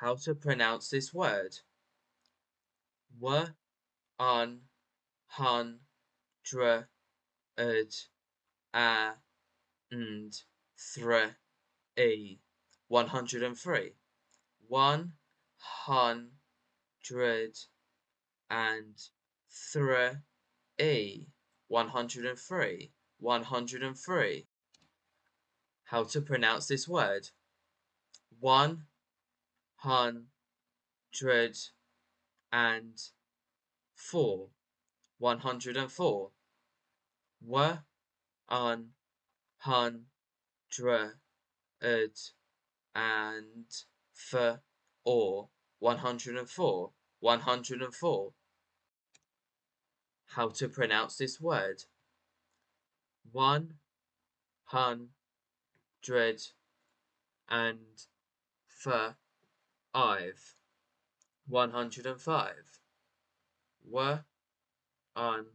How to pronounce this word? E one hundred and three. One hundred and three. One hundred and three. One hundred and three. How to pronounce this word? One hundred and four. One hundred and four. Un hundred and four. One hundred and four. One hundred and four. How to pronounce this word? One hundred and five. One hundred and five. W un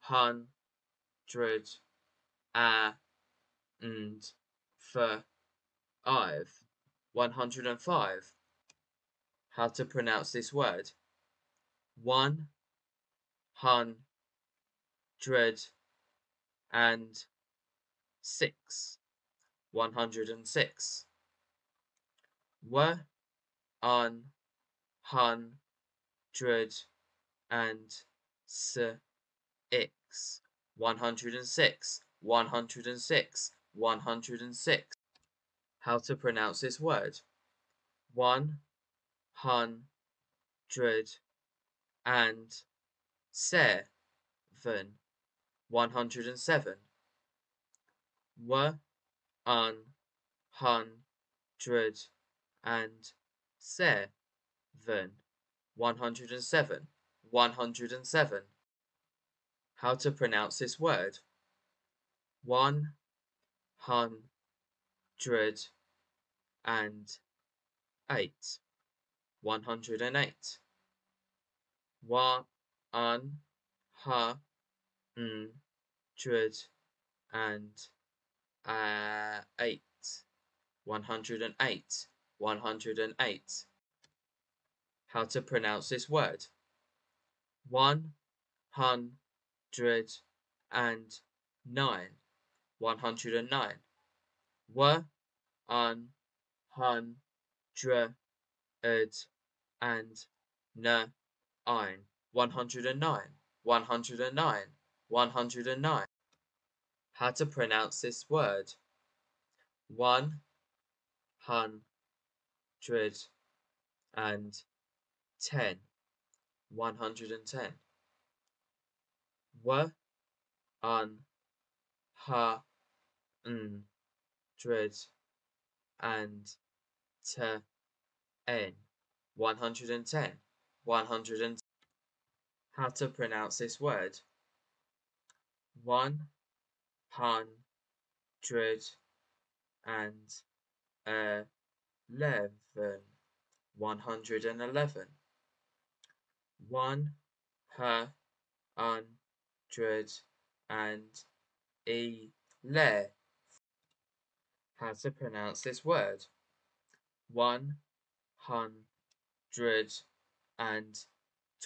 hundred and hundred and five. How to pronounce this word? One hundred and six. One hundred un hundred and six. One hundred and six. One hundred and six. One hundred and six. How to pronounce this word? One hundred and seven. One hundred and seven. Un hundred and seven. One hundred and seven. One hundred and seven. How to pronounce this word? One hundred and eight. One hundred and eight. One hundred and uh, eight. One hundred and eight. One hundred and eight. How to pronounce this word? One hundred and nine. One hundred and nine. W un hundred and nine. One hundred and nine. One hundred and nine. One hundred and nine. How to pronounce this word? One hundred and ten. One hundred and ten. Un hundred and ten. One hundred and ten. One hundred and How to pronounce this word? One hundred and uh, eleven. One hundred and eleven. One hundred and eleven. How to pronounce this word? One hundred and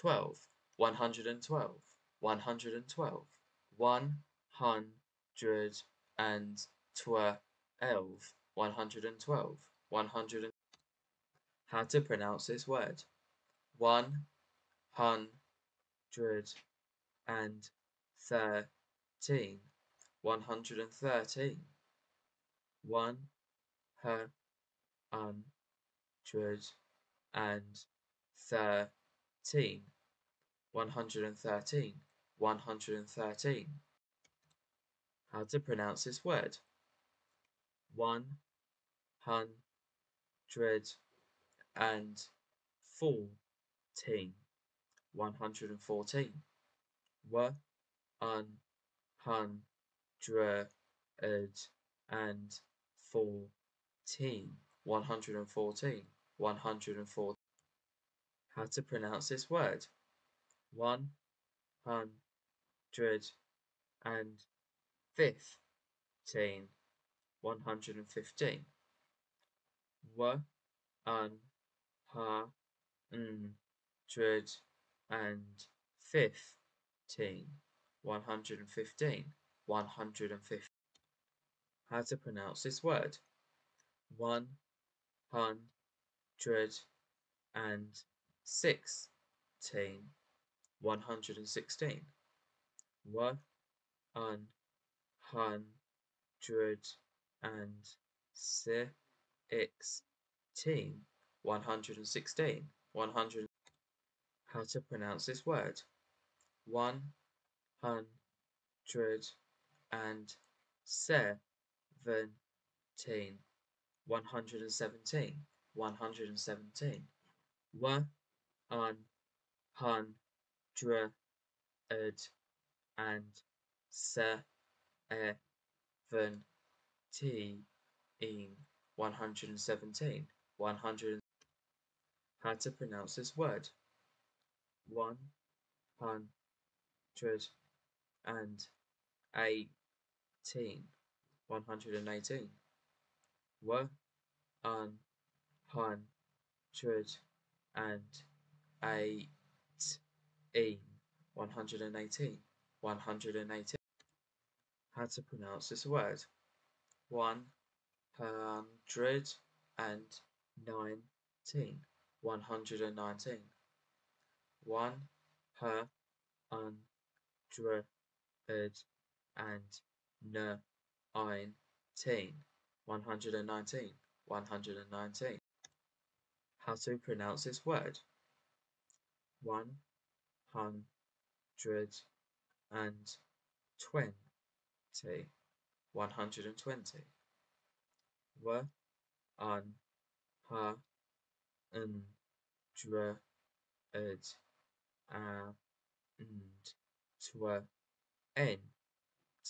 twelve. One hundred and twelve. One hundred and twelve. One hundred and twelve. One hundred and twelve. One hundred and How to pronounce this word? One hundred and thirteen. One hundred and thirteen. One hundred and thirteen. One hundred and thirteen. One hundred and thirteen. How to pronounce this word? One hundred and fourteen. One hundred and fourteen. Un hundred and fourteen. One hundred and fourteen. One hundred and fourteen. How to pronounce this word? One hundred and fifteen. One hundred and fifteen. W un hundred mm, and fifteen, one hundred and fifteen, one hundred and fifteen. How to pronounce this word? One hundred and sixteen, one hundred and sixteen. One hundred and sixteen, one hundred and sixteen, one hundred. How to pronounce this word? One hundred and seventeen, one hundred and seventeen, one hundred and seventeen. One hundred and seventeen, one hundred and seventeen, one hundred. How to pronounce this word? One hundred and eighteen, one hundred and eighteen. One hundred and eighteen, one hundred and eighteen, one hundred and eighteen. How to pronounce this word? One hundred and nineteen, one hundred and nineteen. One hundred and nineteen, one hundred and nineteen, one hundred and nineteen. How to pronounce this word? One hundred and twenty, one hundred and twenty.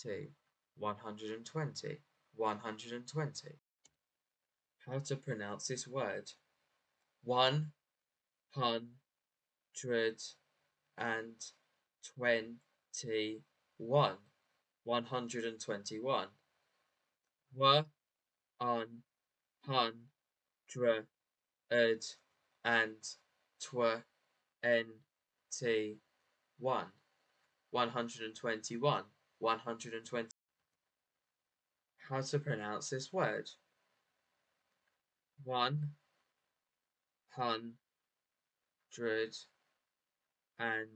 Twenty, one hundred and twenty, one hundred and twenty. How to pronounce this word? One hundred and twenty-one, one hundred and twenty-one. One hundred and twenty-one, one hundred and twenty-one, one hundred and twenty. How to pronounce this word? One hundred and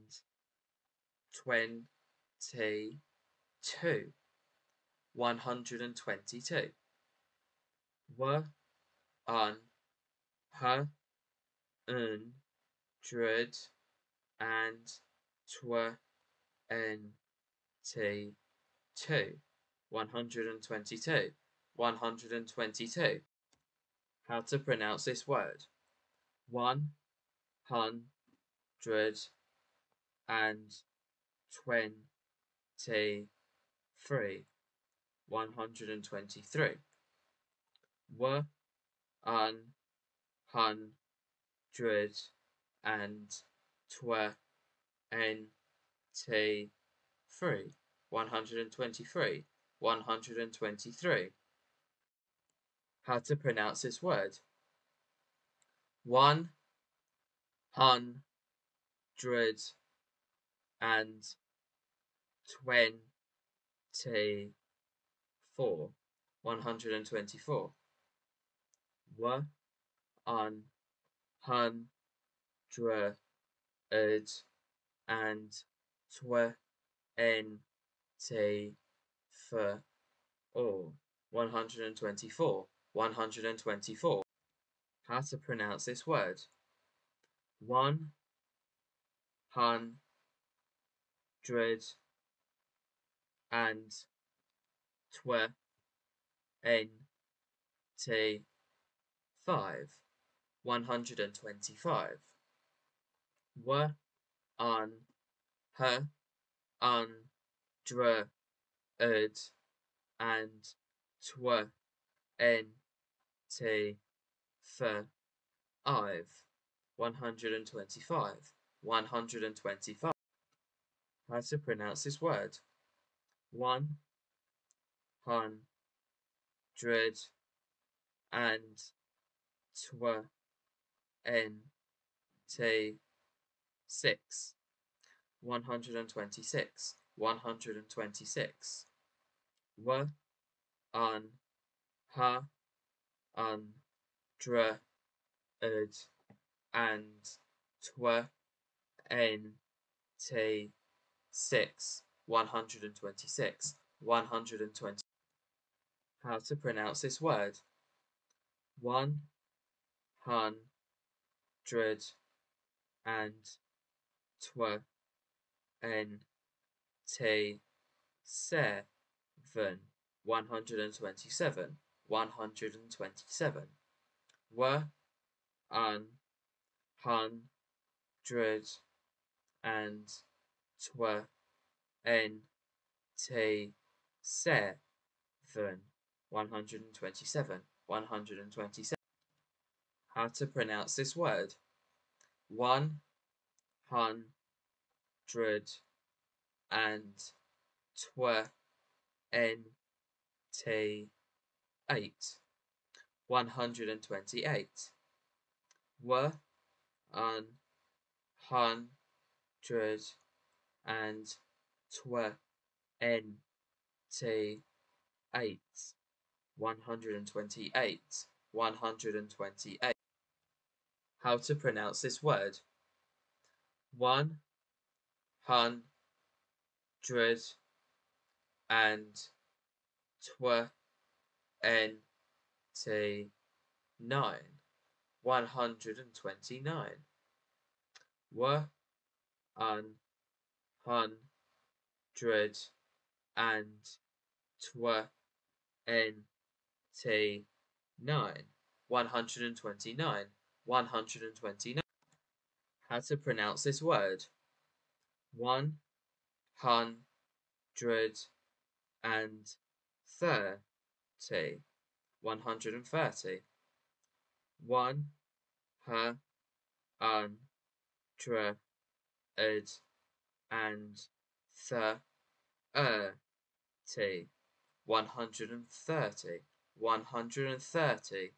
twenty-two, one hundred and One hundred and twenty-two, one hundred and twenty-two, one hundred and twenty-two. How to pronounce this word? One hundred and twenty-three, one hundred and twenty-three. One hundred and twenty-three, one hundred and twenty-three, one hundred and twenty-three. How to pronounce this word? One hundred and twenty-four, one hundred and twenty-four. One hundred and twenty-four, one hundred and twenty four. Oh, 124, 124. How to pronounce this word? One hundred and twenty 5. 125. Wa, an, h, an, dr, ed, and tw, n, t, f, ive. 125. 125. How to pronounce this word? One, hundred, and twa n t six. 126, 126. W, an ha, and dr, ed, and tw, n, t, 6, 126, 120. How to pronounce this word? 1, hundred and twenty seven. One hundred and twenty seven. One hundred and twenty seven. Were an hundred and twenty seven. One hundred and twenty seven. One hundred and twenty seven how to pronounce this word. One hun dred and tw n t eight one hundred and twenty eight w un hun dred and tw n t eight one hundred and twenty eight one hundred and twenty eight how to pronounce this word. One hundred and twenty-nine. One hundred and twenty-nine. One hundred and twenty-nine. One hundred and twenty-nine. 129. How to pronounce this word? One hundred and thirty. 130. One hundred and thirty. 130. 130.